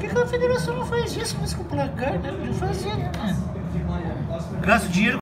Por que, a federação não faz isso mas com o placar, né? Podia fazer, né? Gasta dinheiro